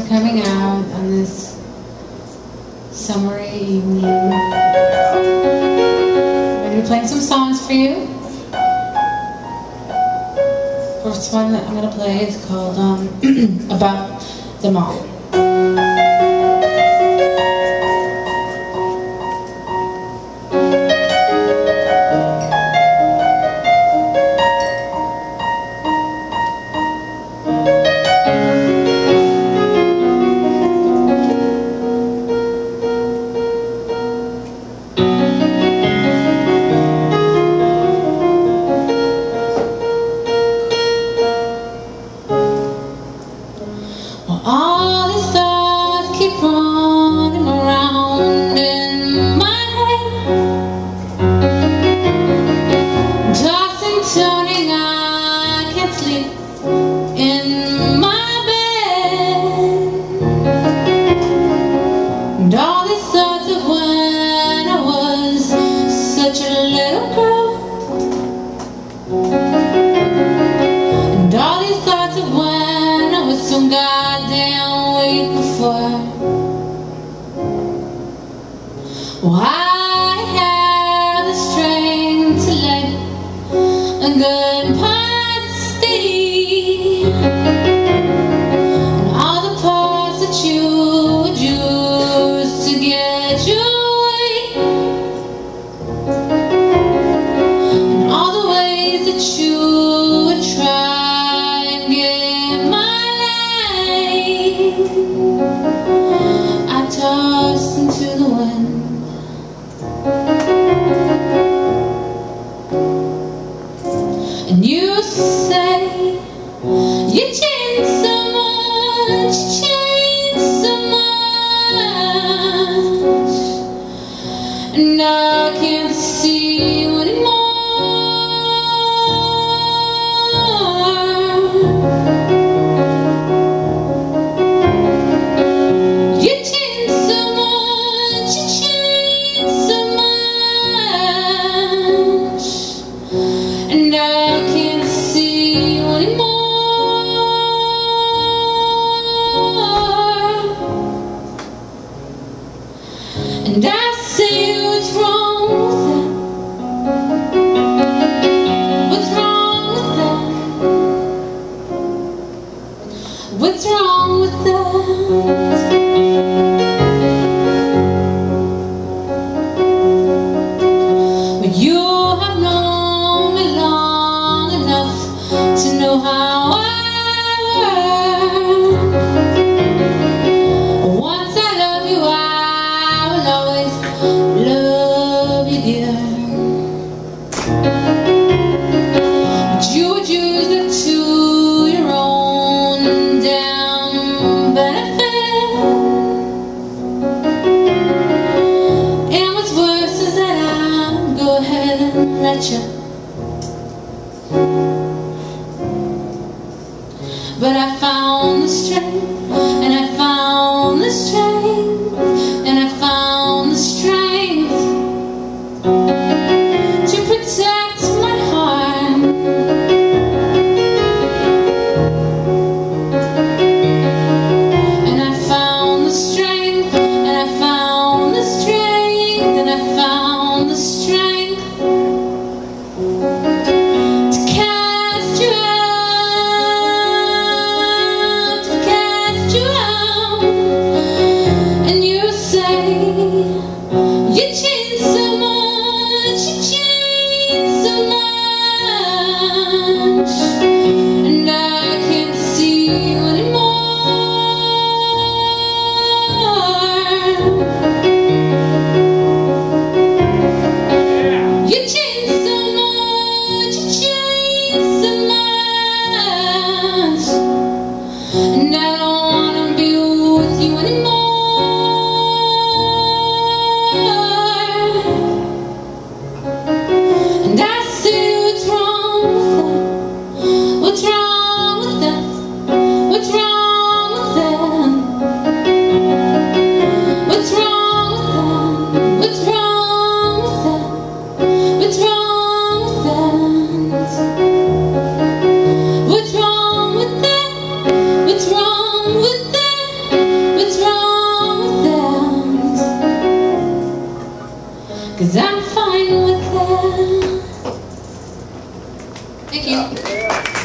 are coming out on this summery evening. I'm going to be playing some songs for you. First one that I'm going to play is called um, About Them All. Oh. Why have the strength to let a good part stay? And all the parts that you would use to get you And you say you change much, changed so much, and I can't see you anymore. No. Música But I found the strength. Cause I'm fine with that. Thank you.